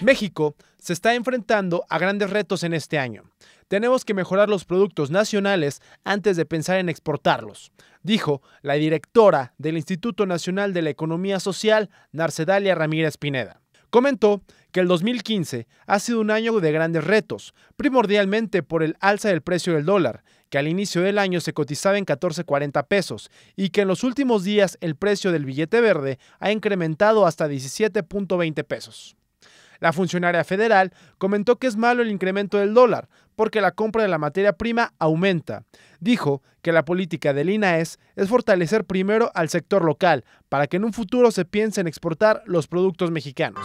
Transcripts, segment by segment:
México se está enfrentando a grandes retos en este año. Tenemos que mejorar los productos nacionales antes de pensar en exportarlos, dijo la directora del Instituto Nacional de la Economía Social, Narcedalia Ramírez Pineda. Comentó que el 2015 ha sido un año de grandes retos, primordialmente por el alza del precio del dólar, que al inicio del año se cotizaba en 14.40 pesos y que en los últimos días el precio del billete verde ha incrementado hasta 17.20 pesos. La funcionaria federal comentó que es malo el incremento del dólar porque la compra de la materia prima aumenta. Dijo que la política del INAES es fortalecer primero al sector local para que en un futuro se piense en exportar los productos mexicanos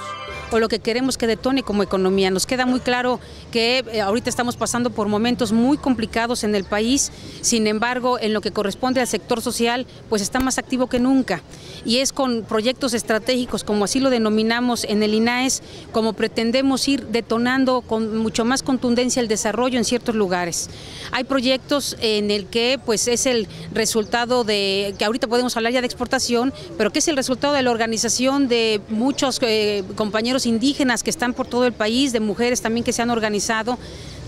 o lo que queremos que detone como economía. Nos queda muy claro que eh, ahorita estamos pasando por momentos muy complicados en el país, sin embargo, en lo que corresponde al sector social, pues está más activo que nunca. Y es con proyectos estratégicos, como así lo denominamos en el INAES, como pretendemos ir detonando con mucho más contundencia el desarrollo en ciertos lugares. Hay proyectos en el que pues es el resultado de, que ahorita podemos hablar ya de exportación, pero que es el resultado de la organización de muchos eh, compañeros indígenas que están por todo el país, de mujeres también que se han organizado,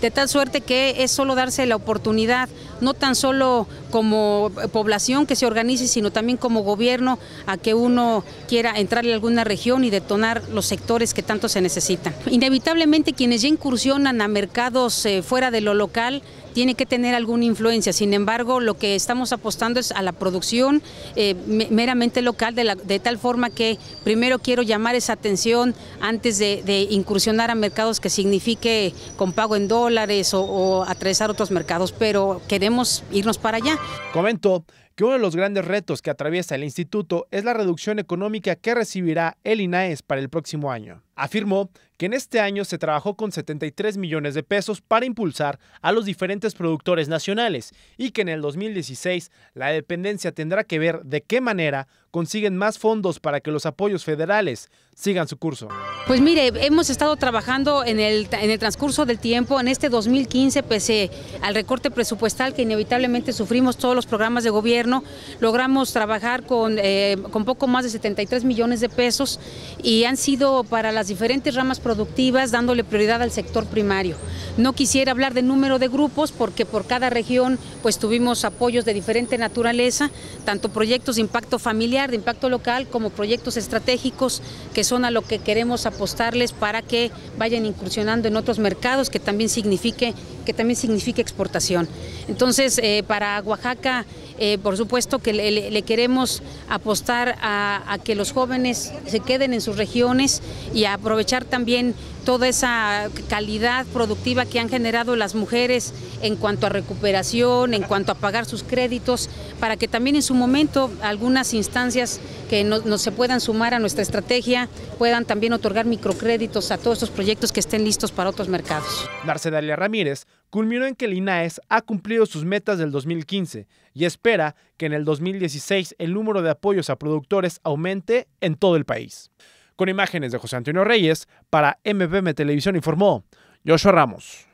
de tal suerte que es solo darse la oportunidad, no tan solo como población que se organice, sino también como gobierno, a que uno quiera entrar en alguna región y detonar los sectores que tanto se necesitan. Inevitablemente quienes ya incursionan a mercados eh, fuera de lo local, tiene que tener alguna influencia. Sin embargo, lo que estamos apostando es a la producción eh, meramente local, de, tal forma que primero quiero llamar esa atención antes de, incursionar a mercados que signifique con pago en dólares o, o atravesar otros mercados, pero queremos irnos para allá. Comentó que uno de los grandes retos que atraviesa el instituto es la reducción económica que recibirá el INAES para el próximo año. Afirmó que en este año se trabajó con 73 millones de pesos para impulsar a los diferentes productores nacionales y que en el 2016 la dependencia tendrá que ver de qué manera consiguen más fondos para que los apoyos federales sigan su curso. Pues mire, hemos estado trabajando en el, en el transcurso del tiempo, en este 2015, pese al recorte presupuestal que inevitablemente sufrimos todos los programas de gobierno, logramos trabajar con, eh, con poco más de 73 millones de pesos y han sido para las diferentes ramas productivas dándole prioridad al sector primario. No quisiera hablar de número de grupos porque por cada región pues tuvimos apoyos de diferente naturaleza, tanto proyectos de impacto familiar, de impacto local, como proyectos estratégicos que son a lo que queremos apostarles para que vayan incursionando en otros mercados que también signifique, que también signifique exportación. Entonces, eh, para Oaxaca, eh, por supuesto que le, queremos apostar a, que los jóvenes se queden en sus regiones y aprovechar también toda esa calidad productiva que han generado las mujeres en cuanto a recuperación, en cuanto a pagar sus créditos, para que también en su momento algunas instancias que no, se puedan sumar a nuestra estrategia puedan también otorgar microcréditos a todos estos proyectos que estén listos para otros mercados. Narcedalia Ramírez culminó en que el INAES ha cumplido sus metas del 2015 y espera que en el 2016 el número de apoyos a productores aumente en todo el país. Con imágenes de José Antonio Reyes, para MPM Televisión informó Joshua Ramos.